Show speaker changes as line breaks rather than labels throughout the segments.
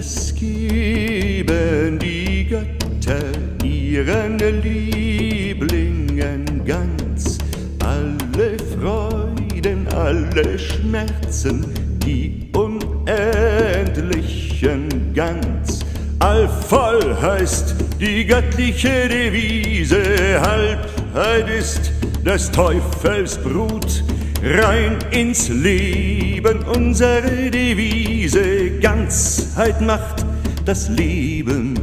Alles geben die Götter ihren Lieblingen ganz. Alle Freuden, alle Schmerzen, die unendlichen ganz. Allvoll heißt die göttliche Devise, Halbheit ist des Teufels Brut, rein ins Leben unsere Devise, Ganzheit macht das Leben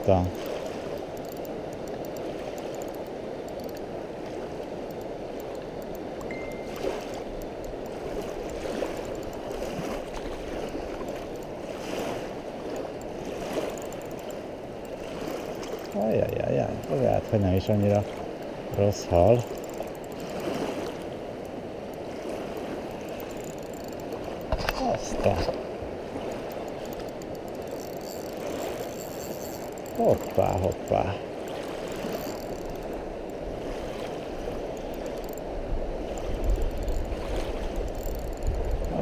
Azt a... Ajajajaj, lehet, hogy nem is annyira rossz hal. Azt a... Hoppá, hoppá.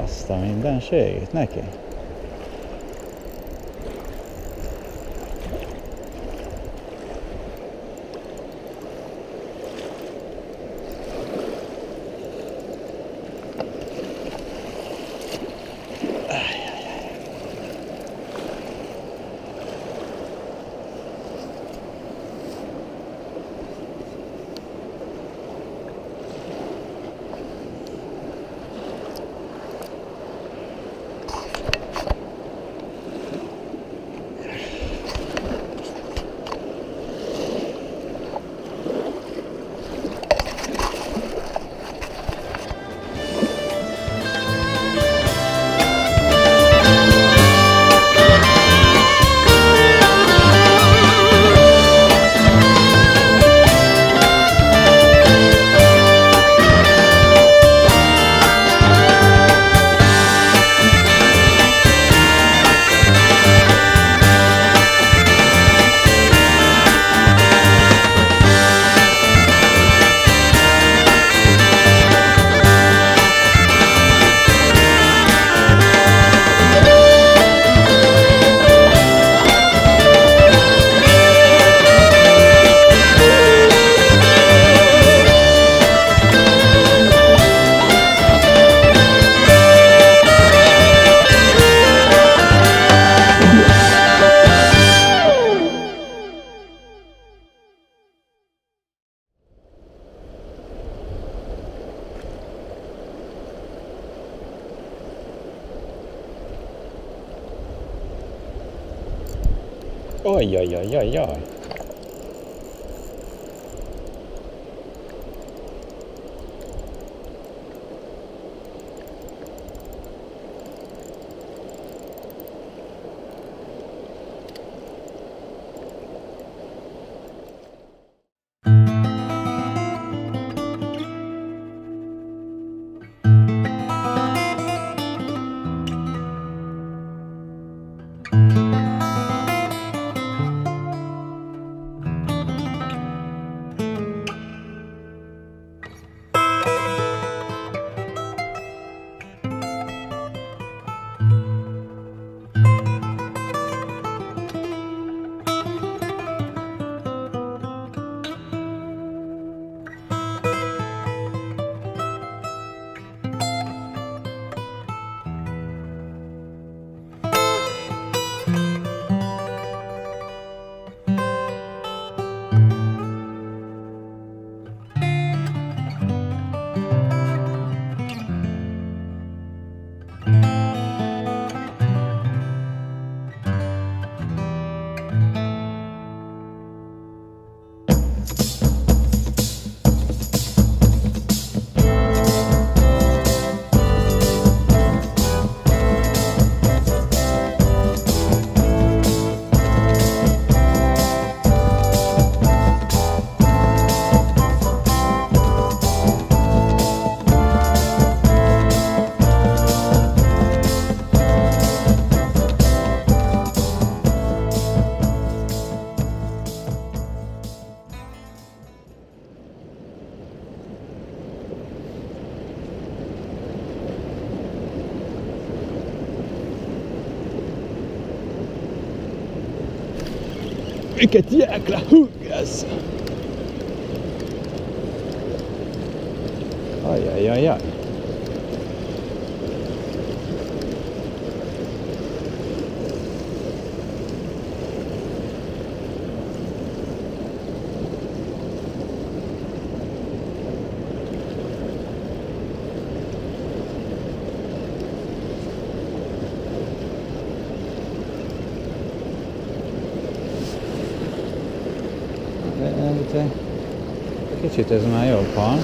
Azt a mindenségét neki.
呀呀呀呀。Katiak, la Hugas. Aïe, aïe, aïe, aïe. De, kicsit ez már jobb van.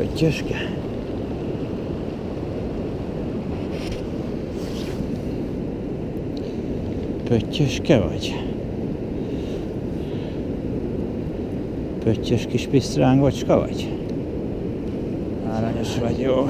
Vagy
gyöske. Pöttyöske vagy? Pöttyös kis pisztrángocska vagy? Aranyos vagy, jó.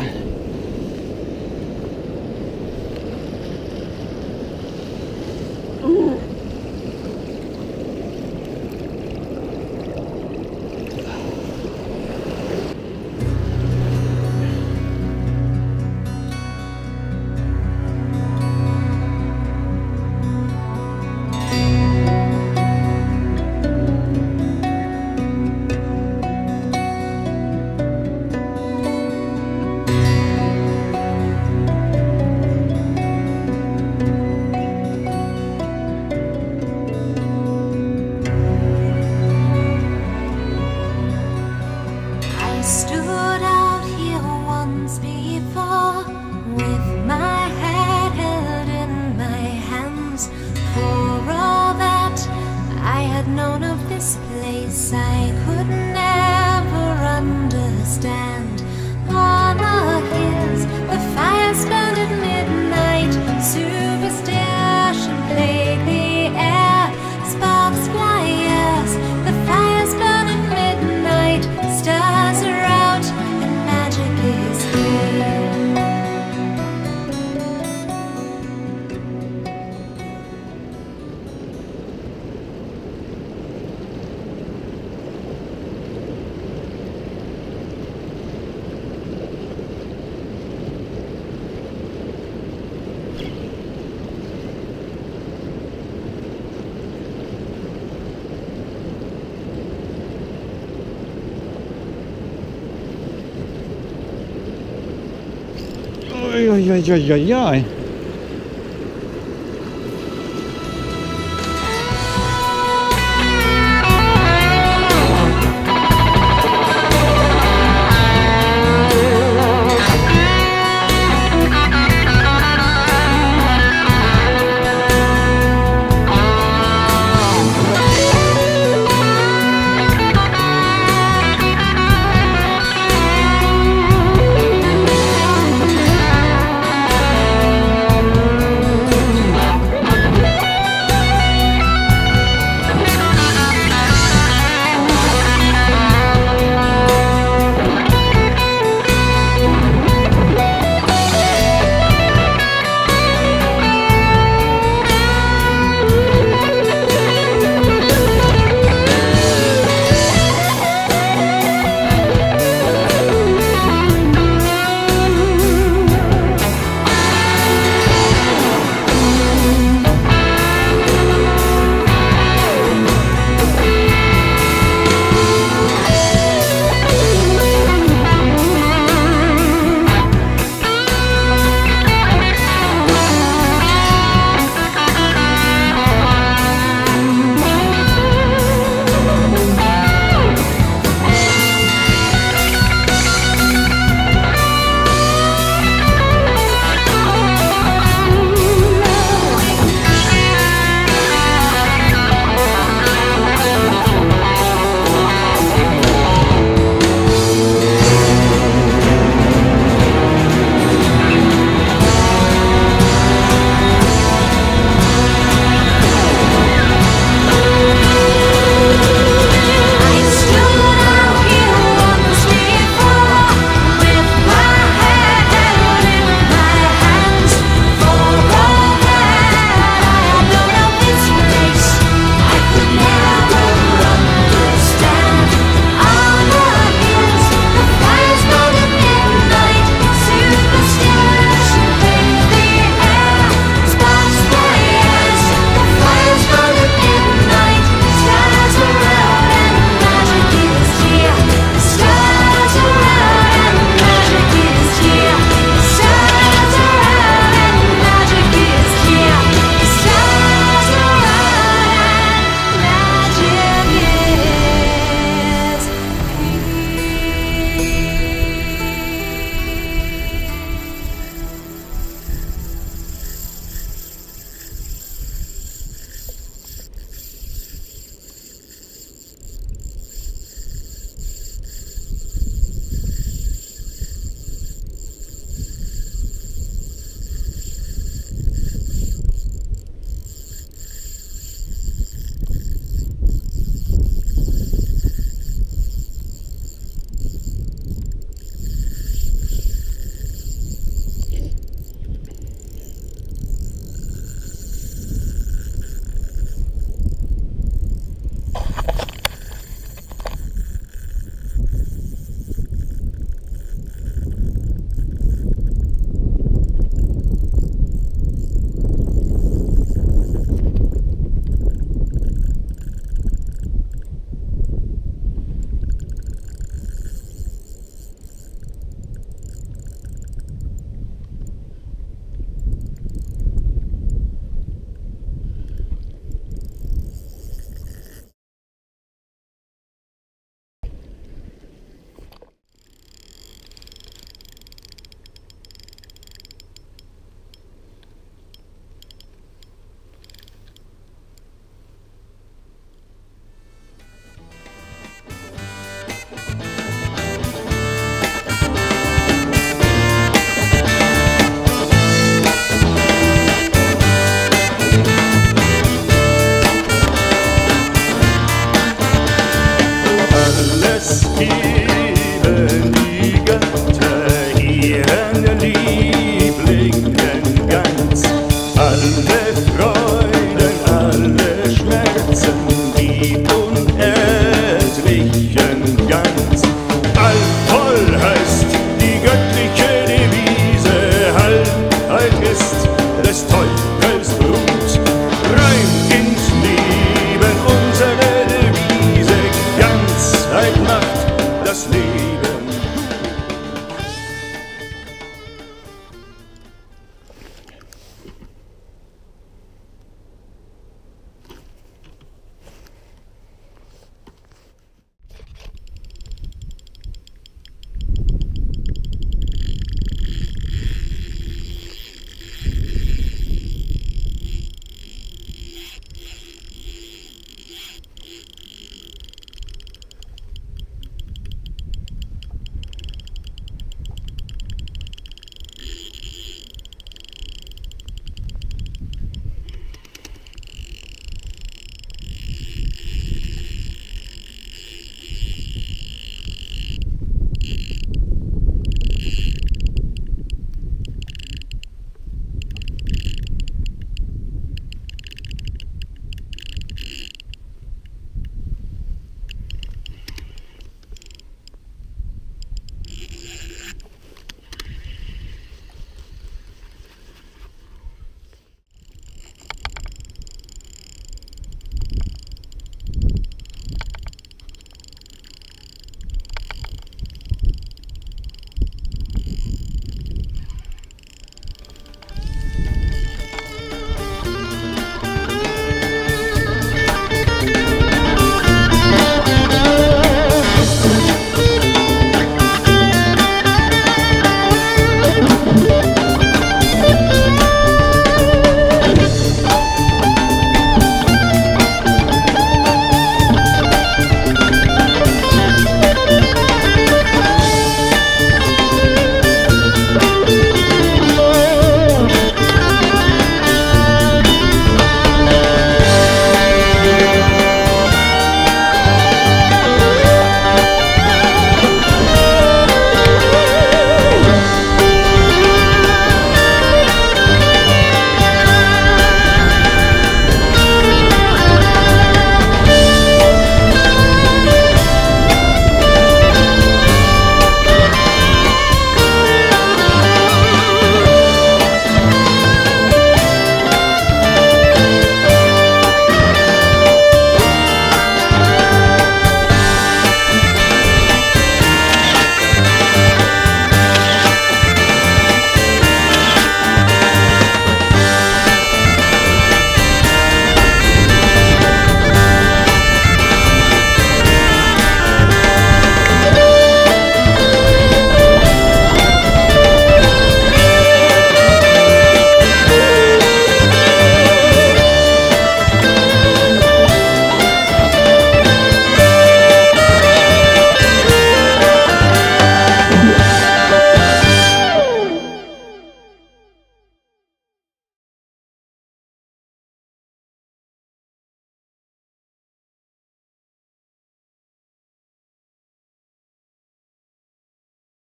哎呀呀呀呀呀